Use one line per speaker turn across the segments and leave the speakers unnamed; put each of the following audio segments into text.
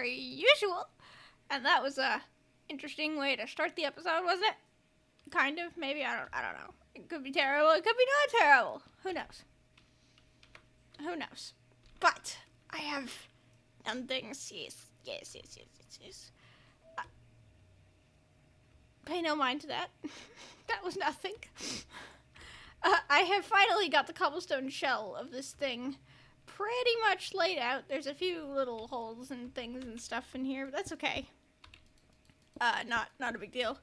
as usual. And that was a interesting way to start the episode, wasn't it? Kind of, maybe, I don't I don't know. It could be terrible, it could be not terrible. Who knows? Who knows? But I have done things, yes, yes, yes, yes, yes, yes. Pay no mind to that. that was nothing. Uh, I have finally got the cobblestone shell of this thing pretty much laid out. There's a few little holes and things and stuff in here, but that's okay. Uh, not not a big deal.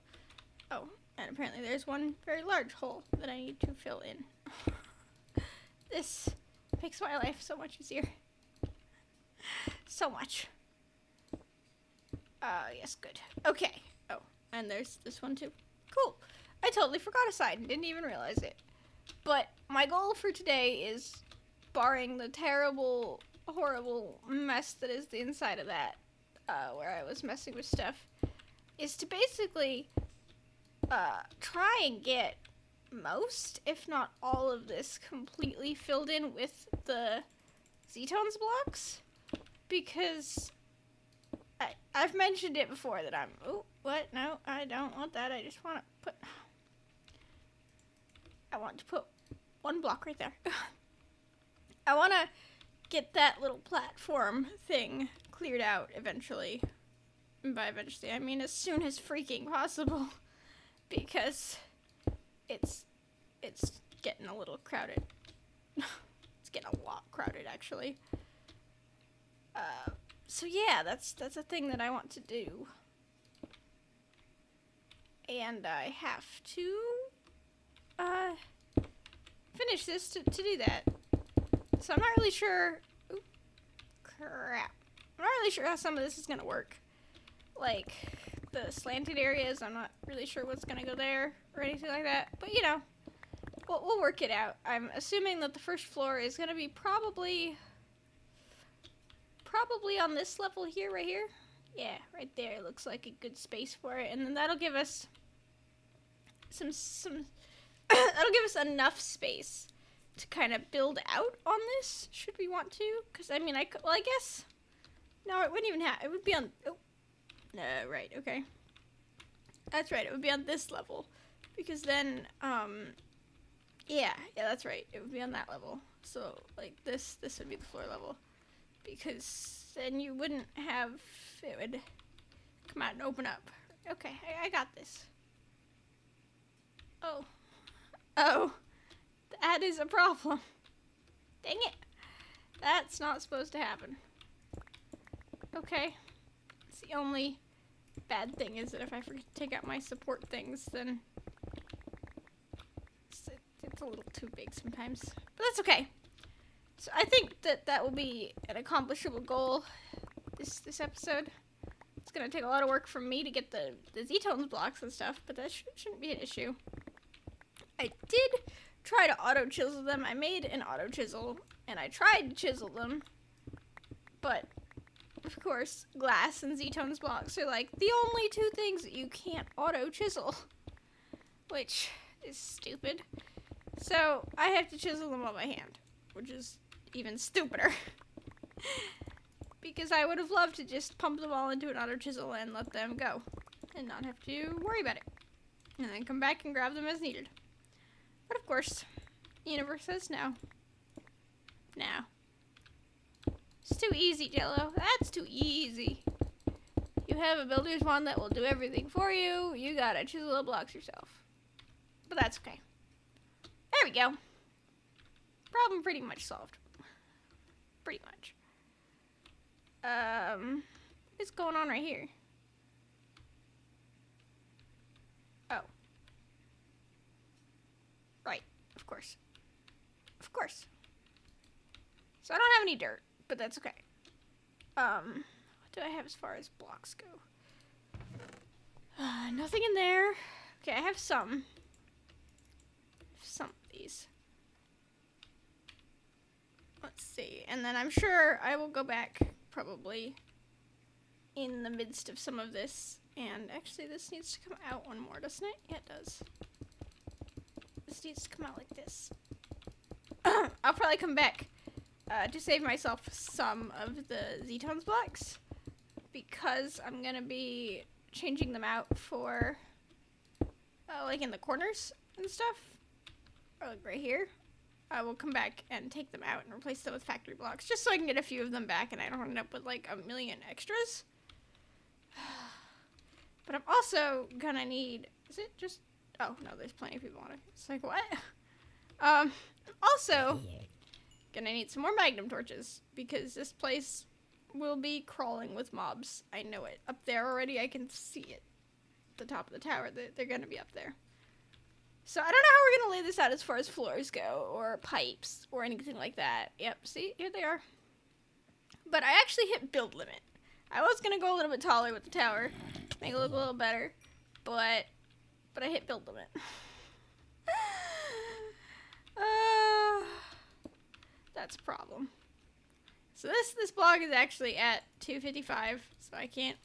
Oh, and apparently there's one very large hole that I need to fill in. this makes my life so much easier. So much. Uh, yes, good. Okay. Oh, and there's this one too. Cool. I totally forgot a side and didn't even realize it. But my goal for today is, barring the terrible, horrible mess that is the inside of that, uh, where I was messing with stuff, is to basically uh, try and get most, if not all of this, completely filled in with the Z-Tones blocks. Because I, I've mentioned it before that I'm. Oh, what? No, I don't want that. I just want to put. I want to put one block right there. I want to get that little platform thing cleared out eventually. And by eventually, I mean as soon as freaking possible. Because it's it's getting a little crowded. it's getting a lot crowded actually. Uh, so yeah, that's that's a thing that I want to do. And I have to uh finish this to, to do that. So I'm not really sure Oop, crap. I'm not really sure how some of this is gonna work. Like the slanted areas, I'm not really sure what's gonna go there or anything like that. But you know, we'll, we'll work it out. I'm assuming that the first floor is gonna be probably probably on this level here, right here. Yeah, right there it looks like a good space for it, and then that'll give us some some that'll give us enough space to kind of build out on this. Should we want to? Because I mean, I could. Well, I guess no, it wouldn't even have. It would be on. Oh, no, right. Okay, that's right. It would be on this level because then, um, yeah, yeah, that's right. It would be on that level. So like this, this would be the floor level because then you wouldn't have it would come out and open up. Okay, I, I got this. Oh, oh, that is a problem. Dang it, that's not supposed to happen. Okay, it's the only bad thing is that if I forget to take out my support things, then it's, it's a little too big sometimes. But that's okay. So I think that that will be an accomplishable goal this this episode. It's gonna take a lot of work from me to get the the Z-tones blocks and stuff, but that sh shouldn't be an issue. I did try to auto chisel them. I made an auto chisel and I tried to chisel them, but of course, glass and Z-tones blocks are like the only two things that you can't auto chisel, which is stupid. So I have to chisel them on my hand, which is even stupider. because I would have loved to just pump them all into an auto chisel and let them go. And not have to worry about it. And then come back and grab them as needed. But of course, the universe says no. No. It's too easy, Jello. That's too easy. You have a builder's wand that will do everything for you. You gotta chisel the blocks yourself. But that's okay. There we go. Problem pretty much solved pretty much. Um, what's going on right here? Oh. Right, of course. Of course. So I don't have any dirt, but that's okay. Um, what do I have as far as blocks go? Uh, nothing in there. Okay, I have some. some of these. Let's see. And then I'm sure I will go back probably in the midst of some of this. And actually this needs to come out one more, doesn't it? Yeah, it does. This needs to come out like this. I'll probably come back uh, to save myself some of the Z-Tones blocks because I'm to be changing them out for uh, like in the corners and stuff. Or like right here. I will come back and take them out and replace them with factory blocks just so I can get a few of them back and I don't end up with like a million extras. but I'm also gonna need, is it just, oh no, there's plenty of people on it. It's like, what? Um, also gonna need some more magnum torches because this place will be crawling with mobs. I know it. Up there already, I can see it. The top of the tower, they're gonna be up there. So I don't know how we're gonna lay this out as far as floors go, or pipes, or anything like that. Yep, see, here they are. But I actually hit build limit. I was gonna go a little bit taller with the tower, make it look a little better, but but I hit build limit. uh, that's a problem. So this this blog is actually at 255, so I can't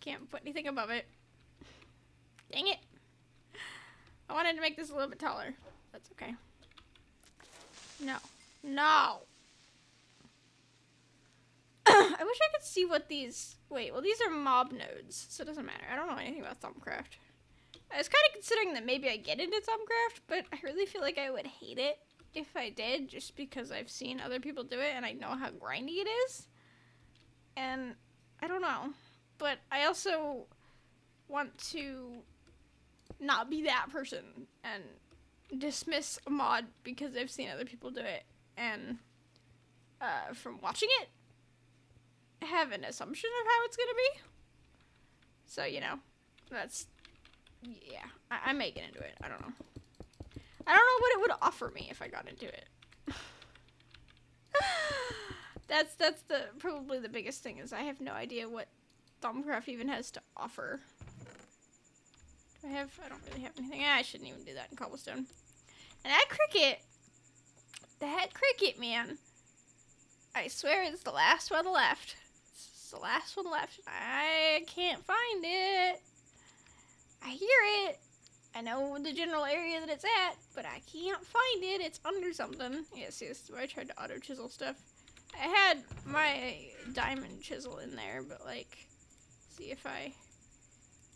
can't put anything above it. Dang it. I wanted to make this a little bit taller. That's okay. No. No. I wish I could see what these... Wait, well these are mob nodes, so it doesn't matter. I don't know anything about Thaumcraft. I was kind of considering that maybe I get into Thaumcraft, but I really feel like I would hate it if I did, just because I've seen other people do it and I know how grindy it is. And I don't know. But I also want to not be that person and dismiss a mod because I've seen other people do it and uh, from watching it have an assumption of how it's gonna be. So you know, that's yeah. I, I may get into it. I don't know. I don't know what it would offer me if I got into it. that's that's the probably the biggest thing is I have no idea what Thaumcraft even has to offer. Do I have? I don't really have anything. Ah, I shouldn't even do that in cobblestone. And that cricket, that cricket, man. I swear it's the last one left. It's the last one left. I can't find it. I hear it. I know the general area that it's at, but I can't find it. It's under something. Yes, where I tried to auto chisel stuff. I had my diamond chisel in there, but like, see if I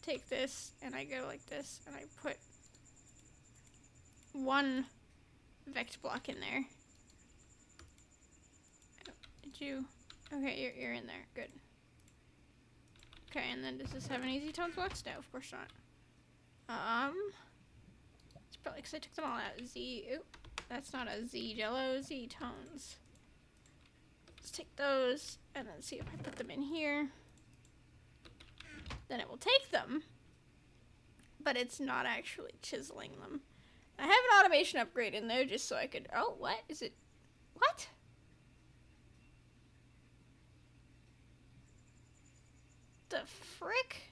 take this and I go like this and I put one vect block in there. Did you? Okay, you're, you're in there. Good. Okay, and then does this have any Z-tones blocks? No, of course not. Um, it's probably because I took them all out. Z, oop, that's not a Z jello, Z tones. Let's take those and then see if I put them in here then it will take them, but it's not actually chiseling them. I have an automation upgrade in there just so I could, oh, what is it? What? The frick?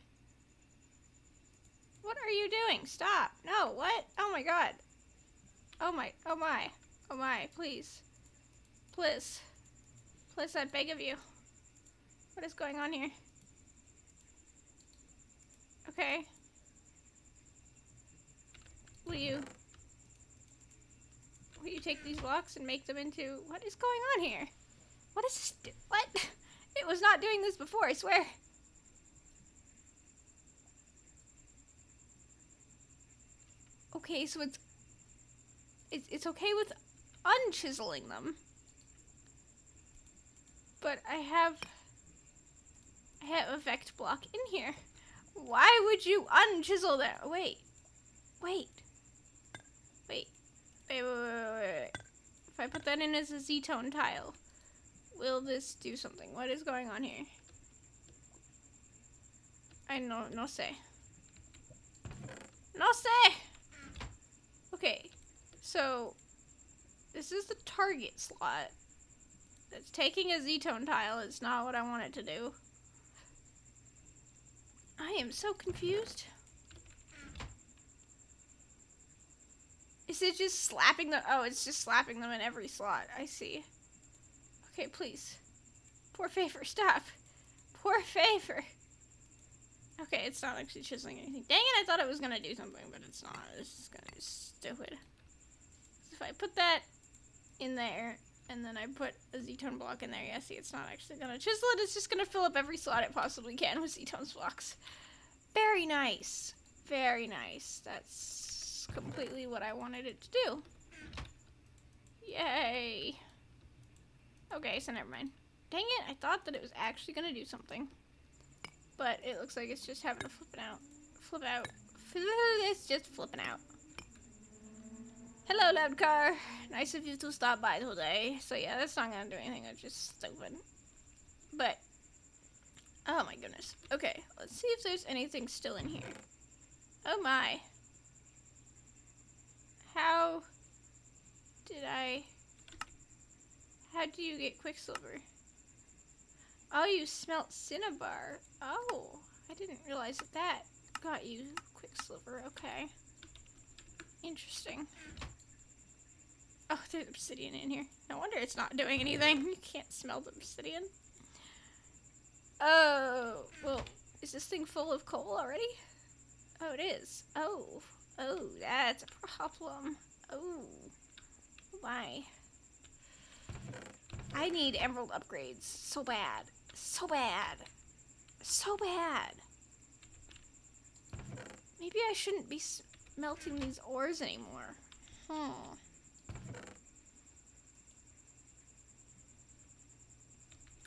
Are you doing? Stop. No, what? Oh my god. Oh my, oh my, oh my, please. Please. Please, I beg of you. What is going on here? Okay. Will you... Will you take these blocks and make them into... What is going on here? What is... What? It was not doing this before, I swear. Okay, so it's... It's, okay with unchiseling them. But I have... I have a vect block in here. Why would you unchisel that? Wait. Wait. Wait. Wait, wait, wait, wait. If I put that in as a Z-tone tile, will this do something? What is going on here? I know, no say. No say! Okay, so this is the target slot. It's taking a Z-tone tile. It's not what I want it to do. I am so confused. Is it just slapping them? Oh, it's just slapping them in every slot. I see. Okay, please. Poor favor, stop. Poor favor. Okay, it's not actually chiseling anything. Dang it, I thought it was gonna do something, but it's not. This is gonna be stupid. If I put that in there, and then I put a Z-tone block in there, yeah, see, it's not actually gonna chisel it. It's just gonna fill up every slot it possibly can with Z-tone blocks. Very nice. Very nice. That's completely what I wanted it to do. Yay. Okay, so never mind. Dang it, I thought that it was actually gonna do something. But it looks like it's just having to flip out. Flip out. It's just flipping out. Hello, loud car. Nice of you to stop by today. So yeah, that's not gonna do anything. It's just stupid. But, oh my goodness. Okay, let's see if there's anything still in here. Oh my. How did I... How do you get Quicksilver? Oh, you smelt Cinnabar. Oh, I didn't realize that that got you Quicksilver. Okay. Interesting. Oh, there's obsidian in here. No wonder it's not doing anything. You can't smell the obsidian. Oh, well, is this thing full of coal already? Oh, it is. Oh, oh, that's a problem. Oh, why? I need emerald upgrades so bad. So bad. So bad. Maybe I shouldn't be smelting these ores anymore. Hmm.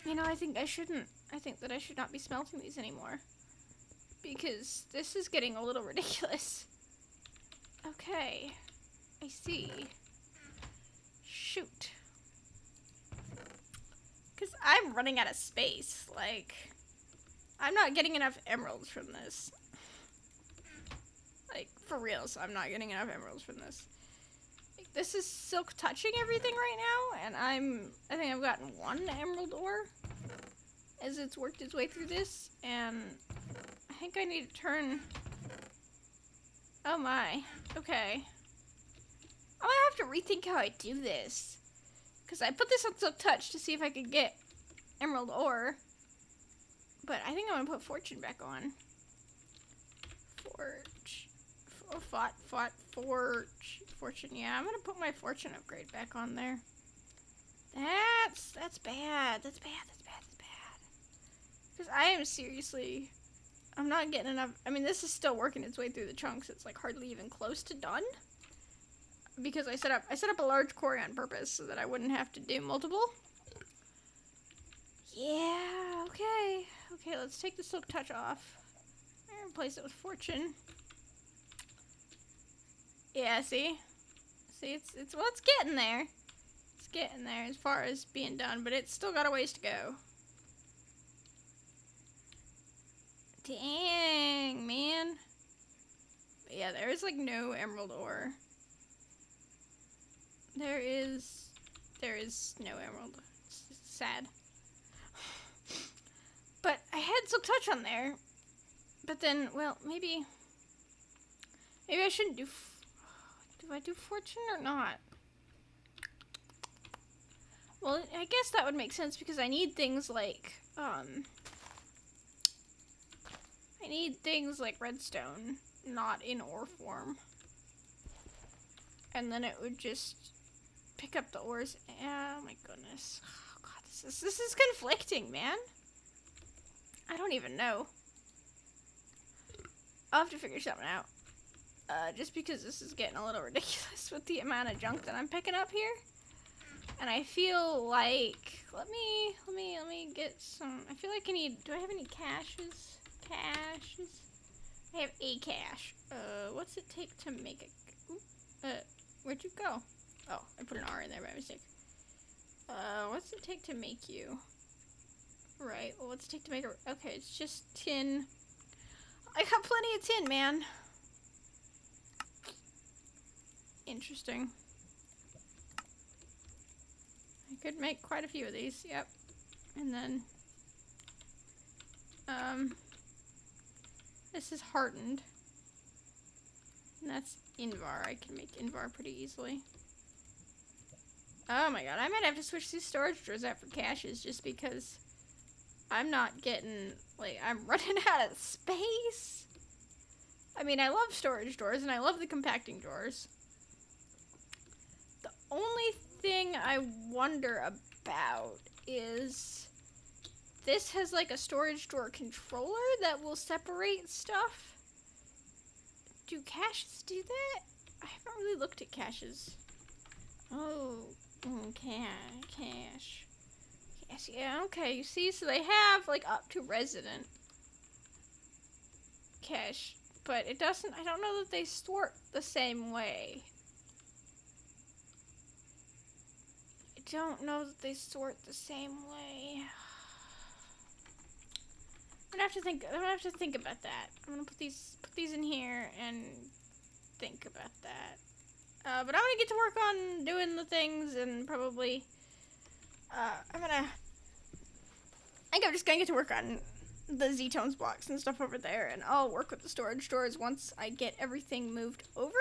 You know, I think I shouldn't. I think that I should not be smelting these anymore. Because this is getting a little ridiculous. Okay. I see. Shoot. Because I'm running out of space. Like, I'm not getting enough emeralds from this. Like, for real, so I'm not getting enough emeralds from this. Like, this is silk touching everything right now, and I'm, I think I've gotten one emerald ore as it's worked its way through this, and I think I need to turn, oh my, okay. I'm gonna have to rethink how I do this. Because I put this on Silk Touch to see if I could get Emerald Ore. But I think I'm going to put Fortune back on. Forge. Oh, fought, fought, Forge. Fortune, yeah. I'm going to put my Fortune upgrade back on there. That's, that's bad. That's bad, that's bad, that's bad. Because I am seriously... I'm not getting enough... I mean, this is still working its way through the chunks. It's, like, hardly even close to done because I set up I set up a large quarry on purpose so that I wouldn't have to do multiple. Yeah, okay. Okay, let's take the silk touch off. And replace it with fortune. Yeah, see? See, it's it's well it's getting there. It's getting there as far as being done, but it's still got a ways to go. Dang, man. But yeah, there is like no emerald ore. There is, there is no emerald. It's sad. But I had Silk Touch on there. But then, well, maybe, maybe I shouldn't do, do I do Fortune or not? Well, I guess that would make sense because I need things like, um, I need things like redstone, not in ore form. And then it would just pick up the ores. Oh my goodness. Oh god, this is this is conflicting, man. I don't even know. I'll have to figure something out. Uh, just because this is getting a little ridiculous with the amount of junk that I'm picking up here. And I feel like let me let me let me get some I feel like I need do I have any caches? Caches? I have a cache. Uh what's it take to make a uh where'd you go? Oh, I put an R in there by mistake. Uh, what's it take to make you? Right, well, what's it take to make a... Okay, it's just tin. I got plenty of tin, man. Interesting. I could make quite a few of these, yep. And then... Um... This is hardened. And that's Invar. I can make Invar pretty easily. Oh my god, I might have to switch these storage drawers out for caches just because I'm not getting, like, I'm running out of space. I mean, I love storage drawers and I love the compacting drawers. The only thing I wonder about is this has like a storage drawer controller that will separate stuff. Do caches do that? I haven't really looked at caches. Oh, Mm, okay, cache. Cache, yeah, okay, you see, so they have like up to Resonant Cache, but it doesn't, I don't know that they sort the same way. I don't know that they sort the same way. I'm gonna have to think. I'm gonna have to think about that. I'm gonna put these put these in here and think about that. Uh, but I'm gonna get to work on doing the things and probably. Uh, I'm gonna. I think I'm just gonna get to work on the Z-tones blocks and stuff over there, and I'll work with the storage doors once I get everything moved over.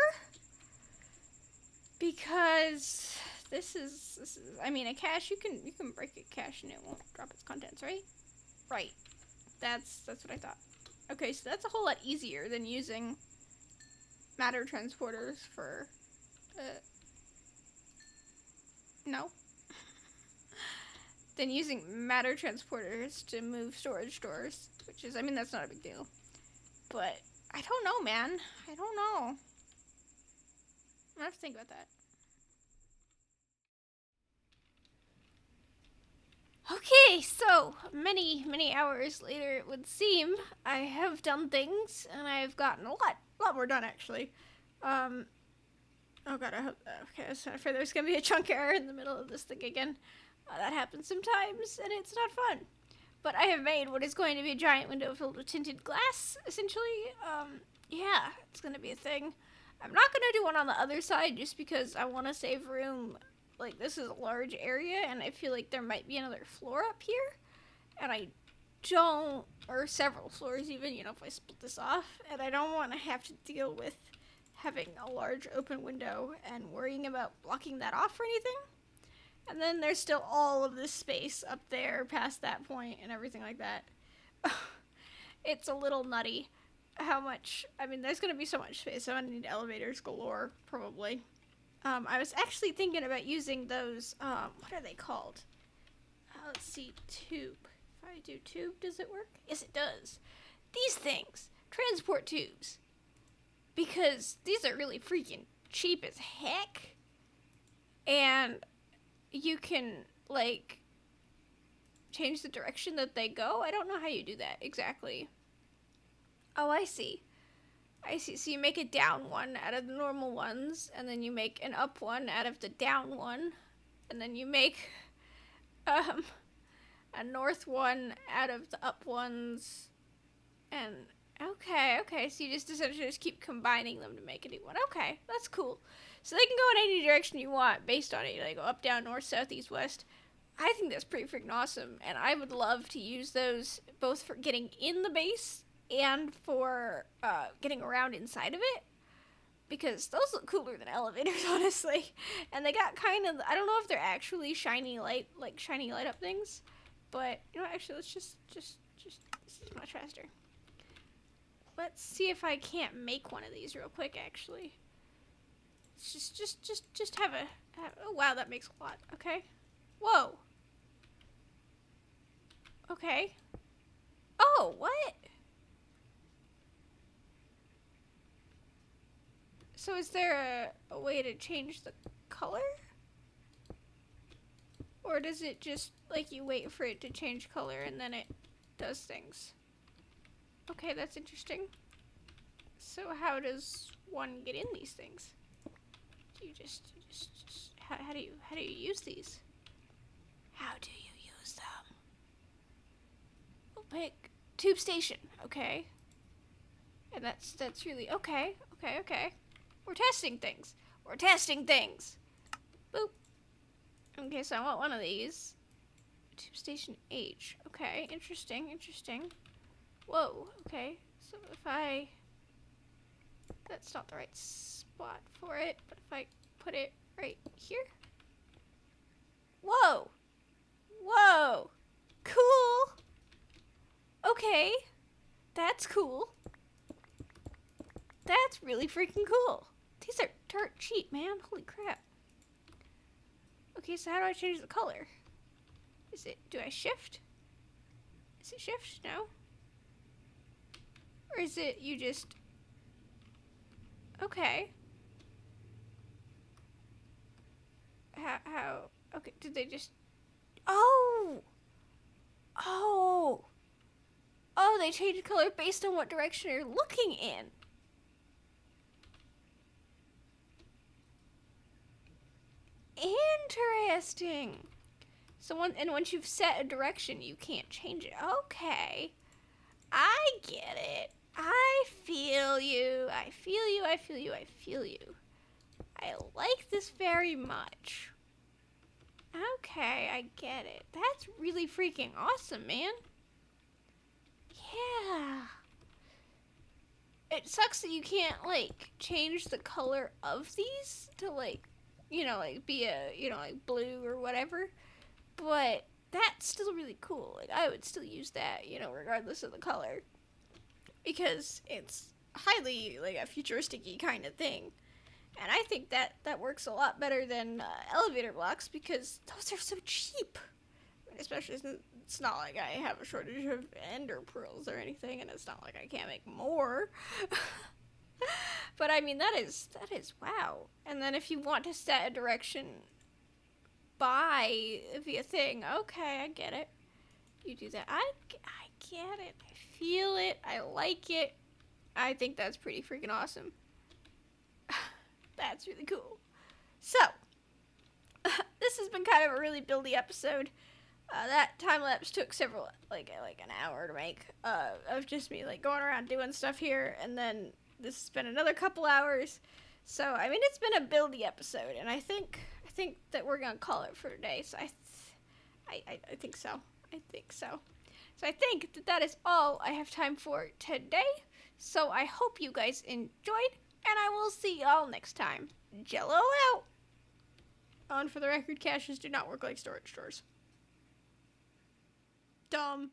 Because this is this is. I mean, a cache you can you can break a cache and it won't drop its contents, right? Right. That's that's what I thought. Okay, so that's a whole lot easier than using matter transporters for uh no then using matter transporters to move storage doors, which is I mean that's not a big deal. But I don't know, man. I don't know. I'm have to think about that. Okay, so many, many hours later, it would seem, I have done things, and I've gotten a lot, a lot more done actually. Um, oh god, I hope, okay, I'm afraid there's gonna be a chunk error in the middle of this thing again. Uh, that happens sometimes, and it's not fun. But I have made what is going to be a giant window filled with tinted glass, essentially. Um, yeah, it's gonna be a thing. I'm not gonna do one on the other side just because I want to save room like this is a large area and I feel like there might be another floor up here and I don't or several floors even you know if I split this off and I don't want to have to deal with having a large open window and worrying about blocking that off or anything and then there's still all of this space up there past that point and everything like that it's a little nutty how much I mean there's gonna be so much space so I need elevators galore probably um, I was actually thinking about using those, um, what are they called? Uh, let's see, tube. If I do tube, does it work? Yes, it does. These things, transport tubes. Because these are really freaking cheap as heck. And you can, like, change the direction that they go. I don't know how you do that exactly. Oh, I see. I see. So you make a down one out of the normal ones, and then you make an up one out of the down one, and then you make um, a north one out of the up ones, and okay, okay. So you just essentially just keep combining them to make a new one. Okay, that's cool. So they can go in any direction you want based on it. They go up, down, north, south, east, west. I think that's pretty freaking awesome, and I would love to use those both for getting in the base and for uh, getting around inside of it because those look cooler than elevators honestly and they got kind of i don't know if they're actually shiny light like shiny light up things but you know actually let's just just just this is much faster let's see if i can't make one of these real quick actually. Let's just just just just have a have, oh wow that makes a lot. Okay. Whoa. Okay. Oh what? So is there a, a way to change the color? Or does it just, like, you wait for it to change color and then it does things? Okay, that's interesting. So how does one get in these things? Do you just, you just, just how, how do you, how do you use these? How do you use them? Oh, pick tube station, okay. And that's, that's really, okay, okay, okay. We're testing things. We're testing things. Boop. Okay, so I want one of these. Tube station H. Okay, interesting, interesting. Whoa, okay. So if I... that's not the right spot for it. But if I put it right here. Whoa! Whoa! Cool! Okay. That's cool. That's really freaking cool. These are dirt cheap, man. Holy crap. Okay, so how do I change the color? Is it, do I shift? Is it shift? No. Or is it you just, okay. How, how, okay, did they just, oh, oh, oh, they changed color based on what direction you're looking in. Interesting. So one, and once you've set a direction, you can't change it. Okay. I get it. I feel you. I feel you. I feel you. I feel you. I like this very much. Okay, I get it. That's really freaking awesome, man. Yeah. It sucks that you can't, like, change the color of these to, like, you know, like, be a, you know, like, blue or whatever. But that's still really cool. Like, I would still use that, you know, regardless of the color. Because it's highly, like, a futuristic kind of thing. And I think that that works a lot better than uh, elevator blocks because those are so cheap. Especially since it's not like I have a shortage of ender pearls or anything, and it's not like I can't make more. but I mean, that is that is wow. And then if you want to set a direction by via thing, okay, I get it. You do that. I I get it. I feel it. I like it. I think that's pretty freaking awesome. That's really cool. So, this has been kind of a really buildy episode. Uh, that time lapse took several, like like an hour to make, uh, of just me like going around doing stuff here, and then this has been another couple hours. So I mean, it's been a buildy episode, and I think I think that we're gonna call it for today. So I, I, I, I think so. I think so. So I think that that is all I have time for today. So I hope you guys enjoyed and I will see y'all next time. Jello out! On for the record, caches do not work like storage drawers. Dumb.